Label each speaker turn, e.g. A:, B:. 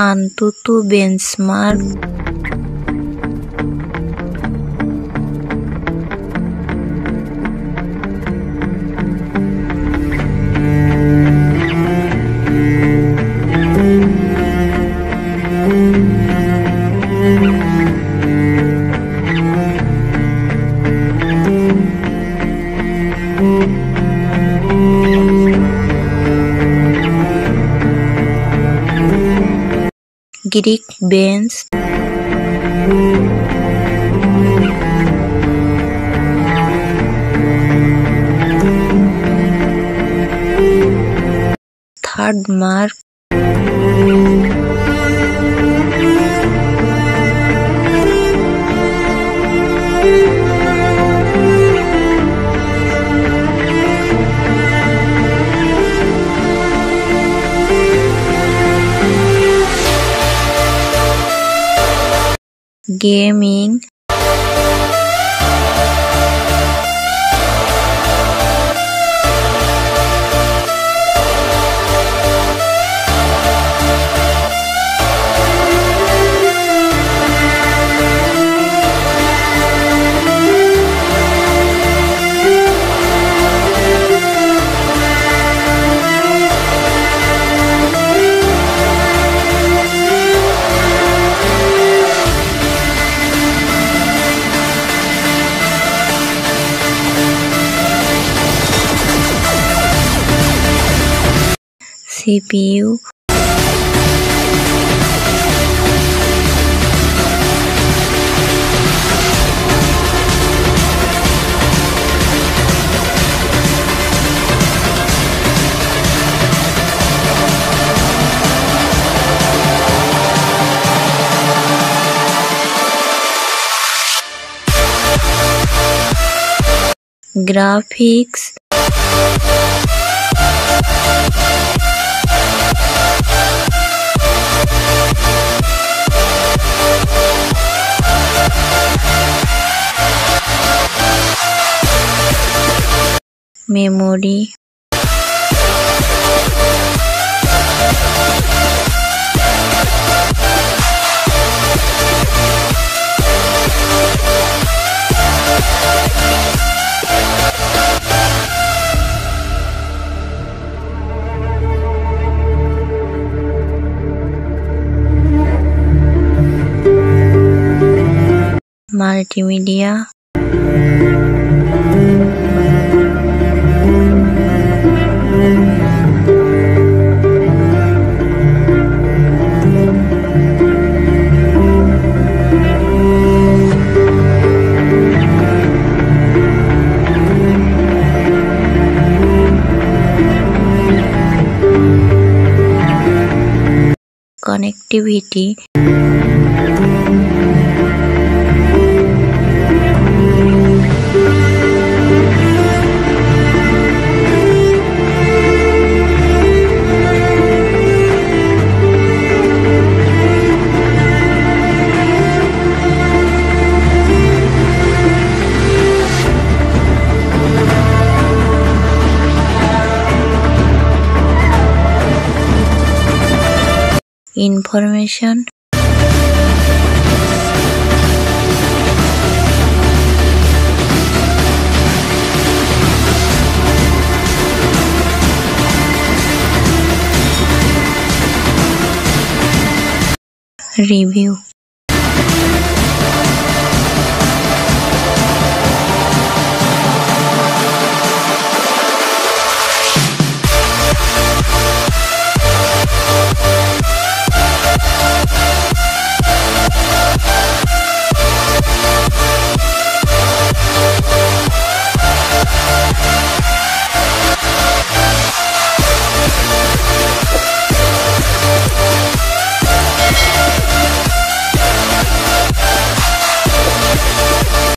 A: Antu tuh benchmark Greek bands. third mark gaming CPU graphics memori. Multimedia. Connectivity information review